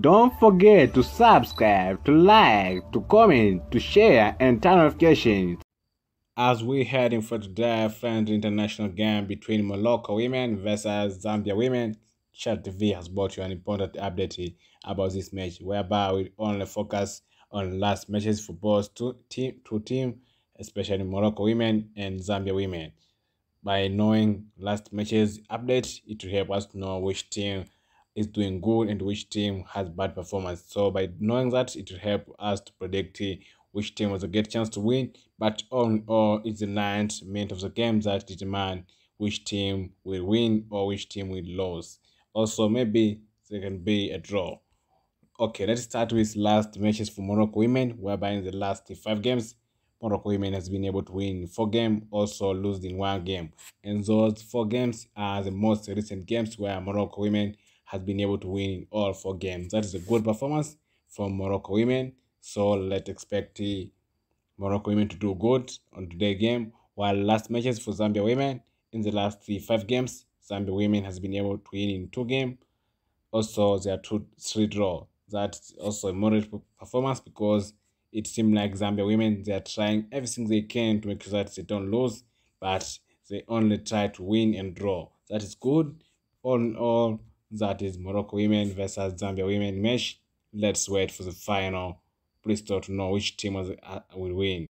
Don't forget to subscribe, to like, to comment, to share, and turn notifications. As we heading for today, friendly international game between Morocco women versus Zambia women, CHAL TV has brought you an important update about this match, whereby we only focus on last matches for both two team, two team, especially Morocco women and Zambia women. By knowing last matches update, it will help us know which team is doing good and which team has bad performance. So by knowing that, it will help us to predict eh, which team has a good chance to win. But on all, it's the ninth minute of the game that determine which team will win or which team will lose. Also, maybe there can be a draw. Okay, let's start with last matches for Morocco women, whereby in the last five games, Morocco women has been able to win four games, also lose in one game. And those four games are the most recent games where Morocco women has been able to win in all four games. That is a good performance from Morocco women. So let's expect Morocco women to do good on today's game. While last matches for Zambia women, in the last three, five games, Zambia women has been able to win in two games. Also, there are two, three draw. That's also a moderate performance because it seems like Zambia women they are trying everything they can to make sure that they don't lose, but they only try to win and draw. That is good. All in all, that is Morocco women versus Zambia women match. Let's wait for the final. Please to know which team will win.